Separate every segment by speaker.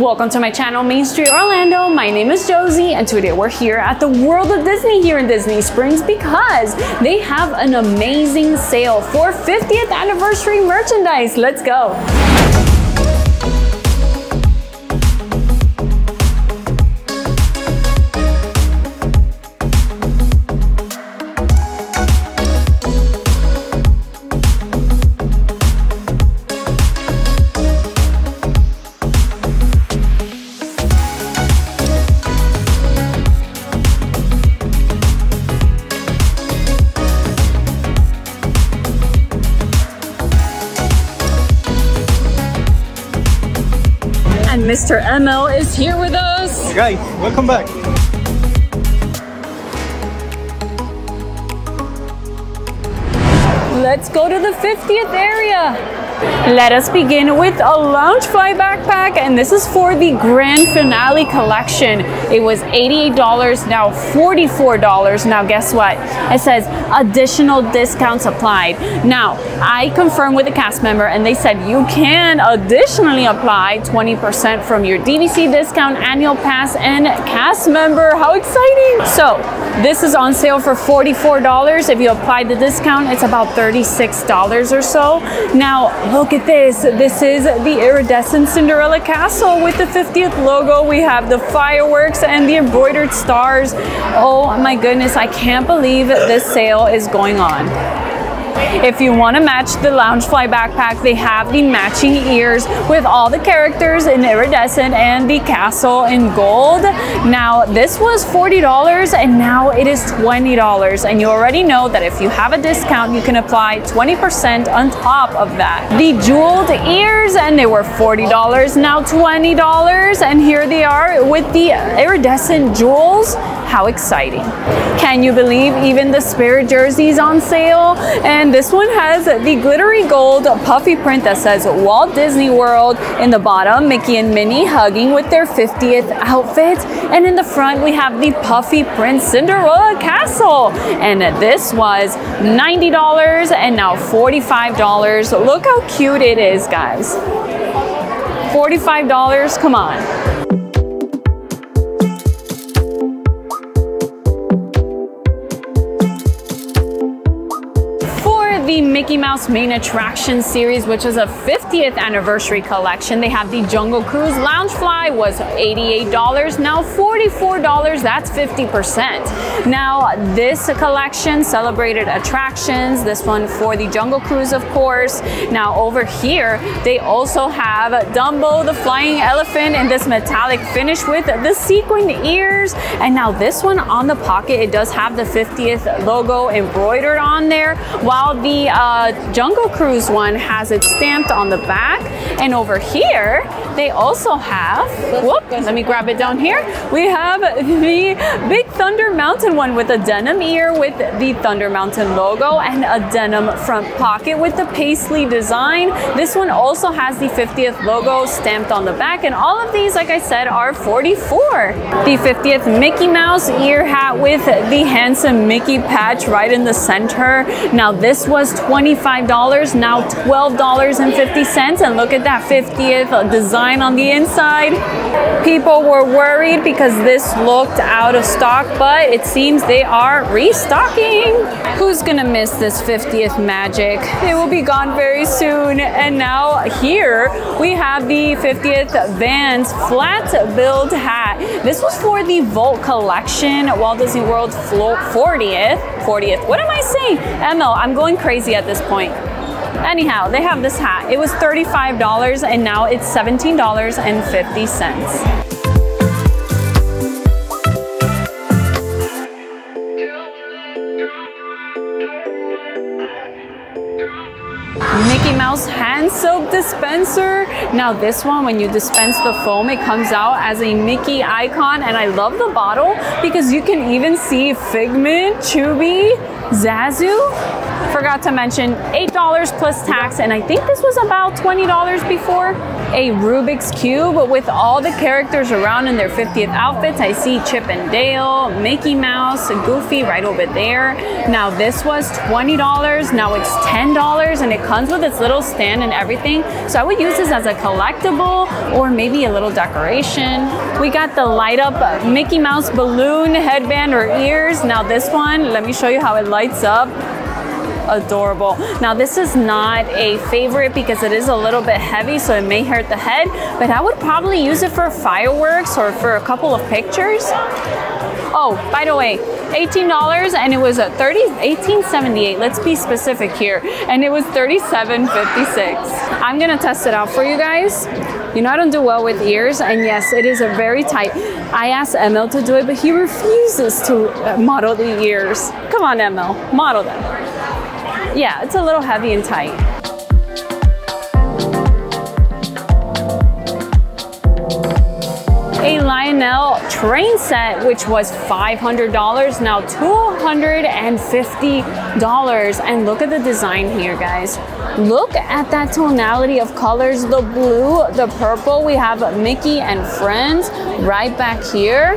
Speaker 1: Welcome to my channel, Main Street Orlando. My name is Josie, and today we're here at the World of Disney here in Disney Springs because they have an amazing sale for 50th anniversary merchandise. Let's go. Mr. ML is here with us.
Speaker 2: Guys, welcome back.
Speaker 1: Let's go to the 50th area. Let us begin with a Loungefly backpack, and this is for the grand finale collection. It was $88, now $44. Now, guess what? It says additional discounts applied. Now, I confirmed with the cast member, and they said you can additionally apply 20% from your DVC discount, annual pass, and cast member. How exciting! So, this is on sale for $44. If you apply the discount, it's about $36 or so. Now, look at this. This is the iridescent Cinderella castle with the 50th logo. We have the fireworks and the embroidered stars. Oh my goodness, I can't believe this sale is going on. If you want to match the Loungefly backpack, they have the matching ears with all the characters in iridescent and the castle in gold. Now, this was $40 and now it is $20. And you already know that if you have a discount, you can apply 20% on top of that. The jeweled ears, and they were $40, now $20. And here they are with the iridescent jewels. How exciting. Can you believe even the spirit jerseys on sale? And this one has the glittery gold puffy print that says Walt Disney World in the bottom, Mickey and Minnie hugging with their 50th outfit. And in the front, we have the puffy print Cinderella Castle. And this was $90 and now $45. Look how cute it is, guys. $45, come on. Mickey Mouse Main Attraction series, which is a 50th anniversary collection. They have the Jungle Cruise Loungefly was $88, now $44, that's 50%. Now, this collection celebrated attractions, this one for the Jungle Cruise, of course. Now, over here, they also have Dumbo, the flying elephant, in this metallic finish with the sequined ears. And now this one on the pocket, it does have the 50th logo embroidered on there, while the uh, uh, Jungle Cruise one has it stamped on the back. And over here, they also have, whoop, let me grab it down here. We have the Big Thunder Mountain one with a denim ear with the Thunder Mountain logo and a denim front pocket with the paisley design. This one also has the 50th logo stamped on the back. And all of these, like I said, are 44. The 50th Mickey Mouse ear hat with the handsome Mickey patch right in the center. Now this was $25, now $12.50. And look at that 50th design on the inside. People were worried because this looked out of stock, but it seems they are restocking. Who's gonna miss this 50th magic? It will be gone very soon. And now here we have the 50th Vans flat build hat. This was for the Vault collection, Walt Disney World 40th. 40th. What am I saying? ML, I'm going crazy at this point. Anyhow, they have this hat. It was $35 and now it's $17.50. Mickey Mouse hand soap dispenser. Now this one, when you dispense the foam, it comes out as a Mickey icon. And I love the bottle because you can even see Figment, Chubby, Zazu. Forgot to mention $8 plus tax. And I think this was about $20 before. a Rubik's Cube but with all the characters around in their 50th outfits. I see Chip and Dale, Mickey Mouse, Goofy right over there. Now this was $20, now it's $10 and it comes with its little stand and everything. So I would use this as a collectible or maybe a little decoration. We got the light up Mickey Mouse balloon headband or ears. Now this one, let me show you how it lights up adorable. Now this is not a favorite because it is a little bit heavy so it may hurt the head, but I would probably use it for fireworks or for a couple of pictures. Oh, by the way, $18 and it was a 30 1878 let's be specific here. And it was 37.56 i'm gonna test it out for you guys. You know i don't do well with ears and yes it is a very tight. I asked emil to do it but he refuses to uh, model the ears. Come on emil model them yeah it's a little heavy and tight a Lionel train set, which was $500, now $250. And look at the design here, guys. Look at that tonality of colors, the blue, the purple. We have Mickey and Friends right back here.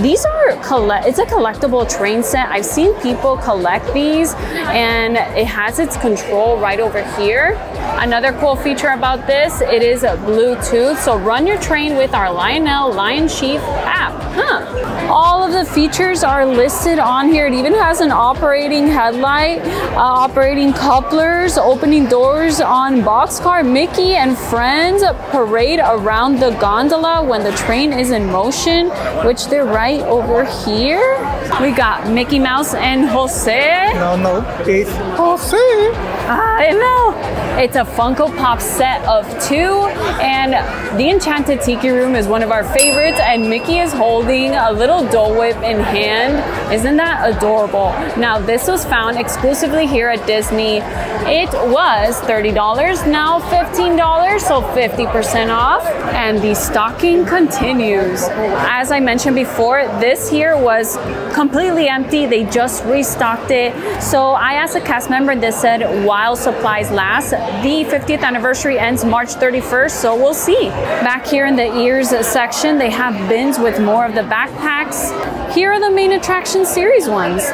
Speaker 1: These are, collect. it's a collectible train set. I've seen people collect these and it has its control right over here. Another cool feature about this, it is a Bluetooth. So run your train with our Lionel Lion Chief app. Huh. All of the features are listed on here. It even has an operating headlight, uh, operating couplers, opening doors on boxcar. Mickey and friends parade around the gondola when the train is in motion, which they're right over here. We got Mickey Mouse and Jose.
Speaker 2: No, no, it's Jose.
Speaker 1: I know. It's a Funko Pop set of two, and the Enchanted Tiki Room is one of our favorites, and Mickey is holding a little Dole Whip in hand. Isn't that adorable? Now, this was found exclusively here at Disney. It was $30, now $15, so 50% off, and the stocking continues. As I mentioned before, this here was completely empty. They just restocked it. So I asked a cast member they said while supplies last, the 50th anniversary ends March 31st, so we'll see. Back here in the ears section, they have bins with more of the backpacks. Here are the main attraction series ones.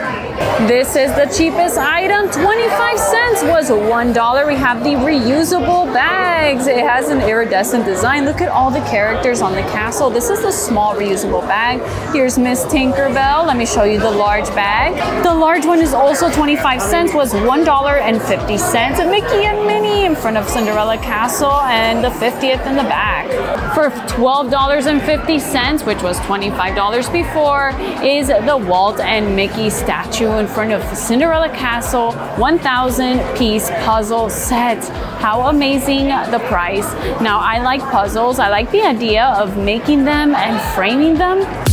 Speaker 1: This is the cheapest item, 25 cents was $1. We have the reusable bags. It has an iridescent design. Look at all the characters on the castle. This is the small reusable bag. Here's Miss Tinkerbell. Let me show you the large bag. The large one is also 25 cents, was $1.50. A Mickey and Minnie in front of Cinderella Castle and the 50th in the back. For $12.50, which was $25 before, is the Walt and Mickey statue in front of Cinderella Castle 1000 piece puzzle set. How amazing the price. Now I like puzzles. I like the idea of making them and framing them.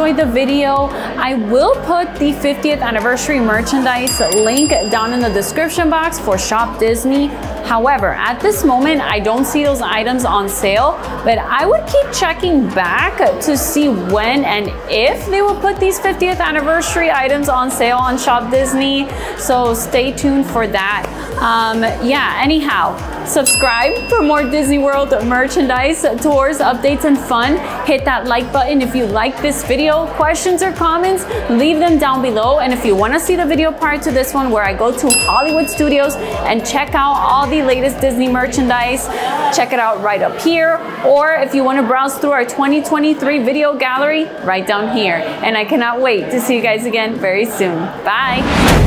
Speaker 1: Enjoyed the video. I will put the 50th anniversary merchandise link down in the description box for Shop Disney. However, at this moment, I don't see those items on sale, but I would keep checking back to see when and if they will put these 50th anniversary items on sale on Shop Disney. So stay tuned for that. Um, yeah, anyhow, subscribe for more Disney World merchandise, tours, updates, and fun. Hit that like button if you like this video. Questions or comments, leave them down below. And if you want to see the video prior to this one where I go to Hollywood Studios and check out all latest Disney merchandise, check it out right up here. Or if you want to browse through our 2023 video gallery, right down here. And I cannot wait to see you guys again very soon. Bye.